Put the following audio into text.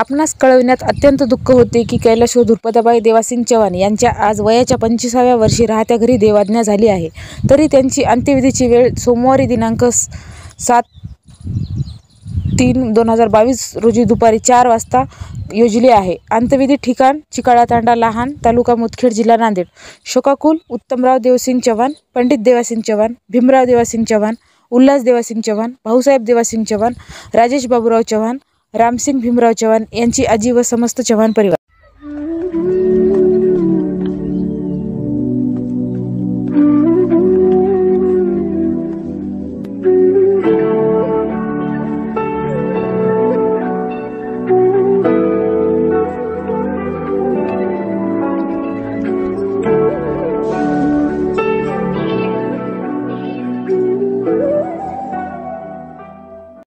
आपणास कळविण्यात अत्यंत दुःख होते की कैलाशवर धुरपदाबाई देवासिंग चव्हाण यांच्या आज वयाच्या पंचवीसाव्या वर्षी राहत्या घरी देवाज्ञा झाली आहे. तरी त्यांची अंत्यविधीची वेळ सोमवारी दिनांक सात तीन दोन हजार बावीस रोजी दुपारी चार वाजता योजली आहे. अंत्यविधी ठिकाण चिकाळा तांडा लहान तालुका मुदखेड जिल्हा नांदेड. शोकाकुल उत्तमराव देवसिंग चव्हाण पंडित देवासिंग चव्हाण भीमराव देवासिंग चव्हाण उल्हास देवासिंग चव्हाण भाऊसाहेब देवासिंग चव्हाण राजेश बाबूराव चव्हाण रामसिंग भीमराव चव्हाण यांची आजी व समस्त चव्हाण परिवार.